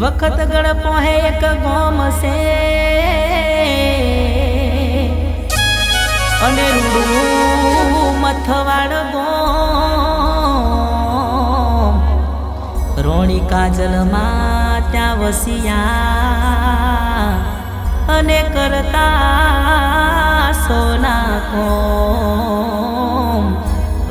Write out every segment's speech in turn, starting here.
વખત ગળ પોહે એક ગોમ સે અને રૂડું મથવાડ ગોમ. રોણી કાજલમાં ત્યાં વસિયા અને કરતા સોના કોમ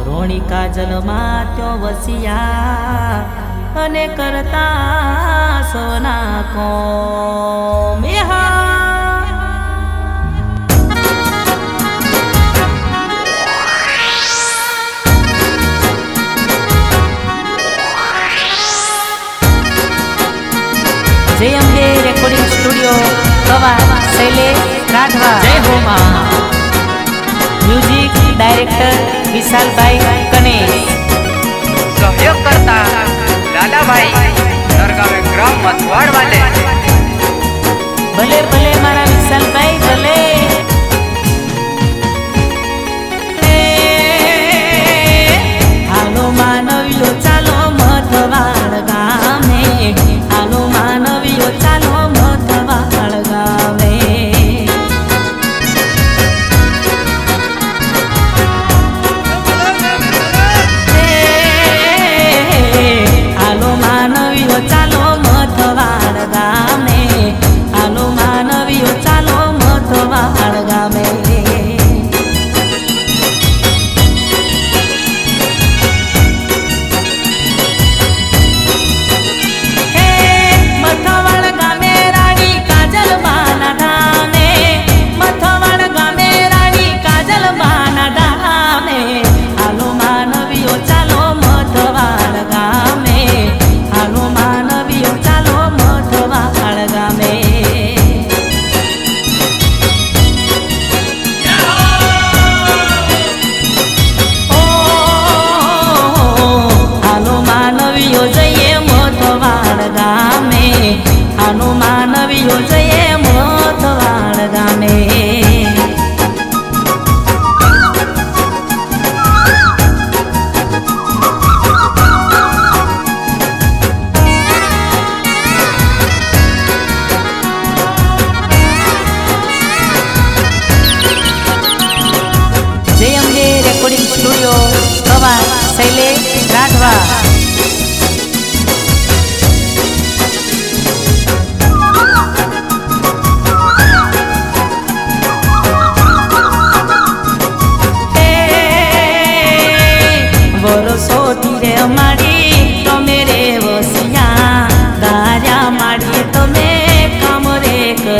રોણી કાજલમાં ત્યાં વસિયા અને કરતા સોના કોમ જય અંબે રેકોર્ડિંગ સ્ટુડિયો ગવા શૈલેષ રાઠવા જય હોમા મ્યુઝિક ડાયરેક્ટર વિશાલભાઈ કને સહયોગ કરતા दादा भाई द्वारका में ग्राम मतवाड़ वाले। भले भले मारा विशाल भाई भले।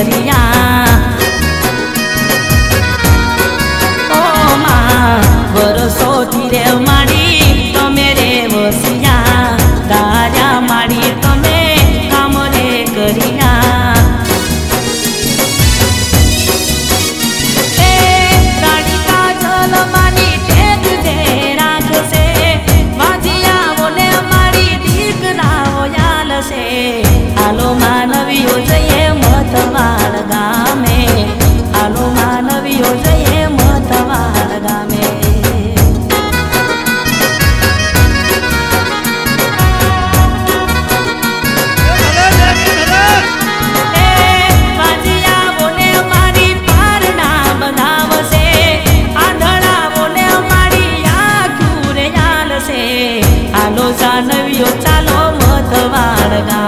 દરિયા ઓ માં વરસોથી રેમાં da da da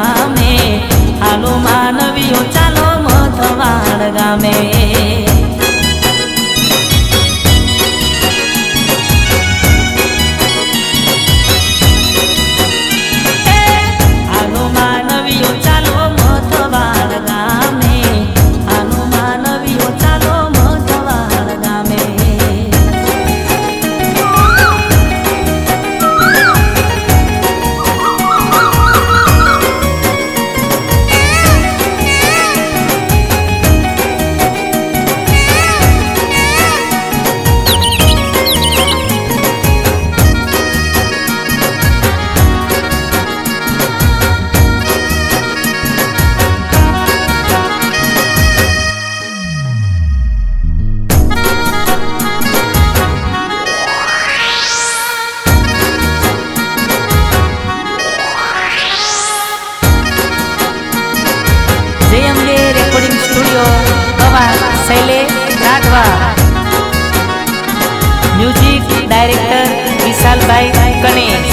music director Vishal भाई कनेश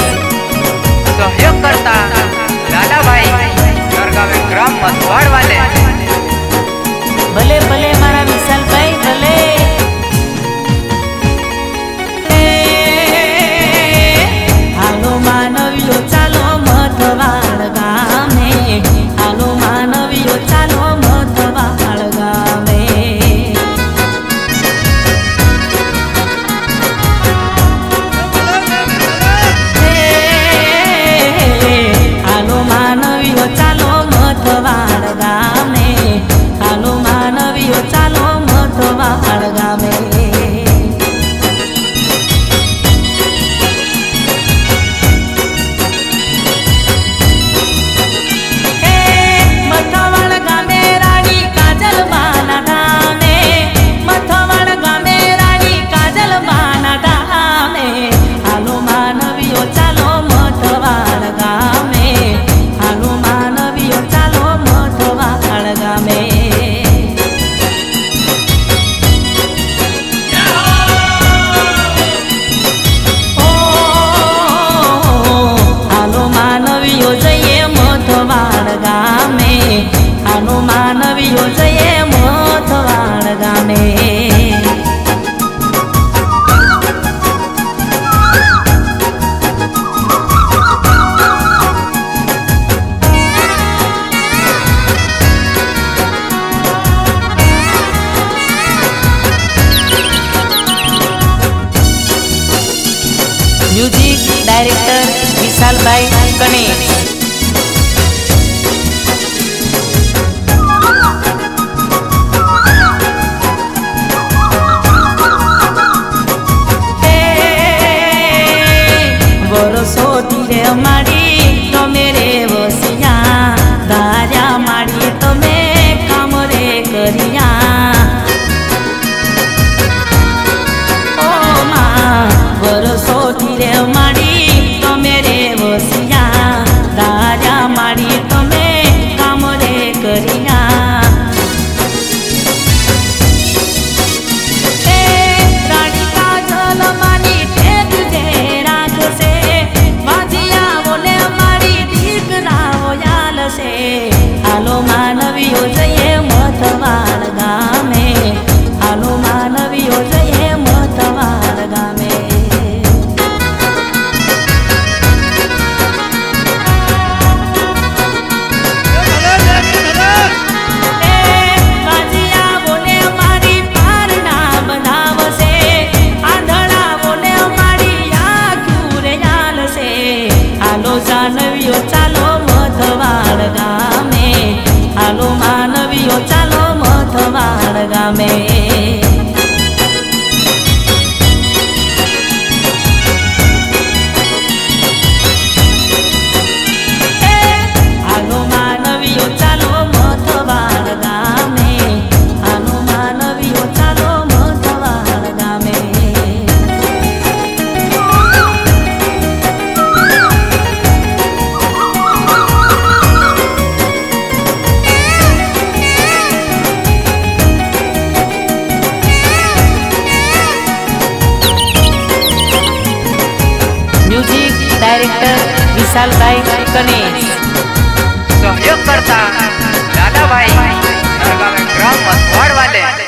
सहयोग करता भाई दुर्गा विक्रम वाले। भले भले मारा विशाल જઈએ મોથવાણ ગામે. મ્યુઝિક ડાયરેક્ટર વિશાલભાઈ કનેટ વિશાલભાઈ ગણેશ સહયોગ કરતા દાદાભાઈ ગ્રામ મસવાડ વાલે